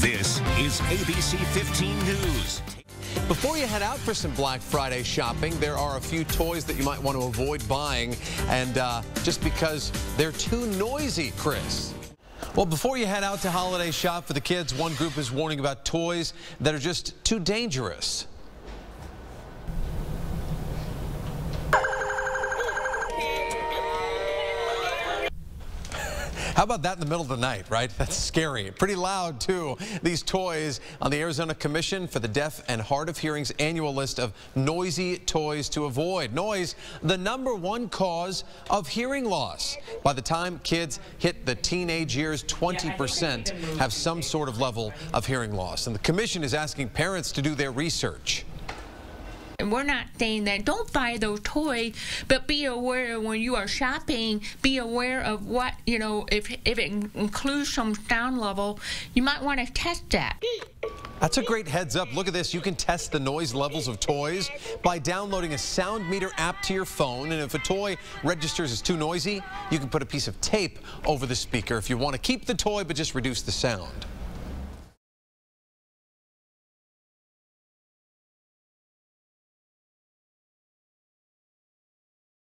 This is ABC 15 News. Before you head out for some Black Friday shopping, there are a few toys that you might want to avoid buying, and uh, just because they're too noisy, Chris. Well, before you head out to holiday shop for the kids, one group is warning about toys that are just too dangerous. How about that in the middle of the night, right? That's scary. Pretty loud, too. These toys on the Arizona Commission for the Deaf and Hard of Hearing's annual list of noisy toys to avoid. Noise, the number one cause of hearing loss. By the time kids hit the teenage years, 20% have some sort of level of hearing loss. And the commission is asking parents to do their research. And we're not saying that don't buy those toys, but be aware when you are shopping, be aware of what, you know, if, if it includes some sound level, you might want to test that. That's a great heads up. Look at this. You can test the noise levels of toys by downloading a sound meter app to your phone. And if a toy registers as too noisy, you can put a piece of tape over the speaker if you want to keep the toy but just reduce the sound.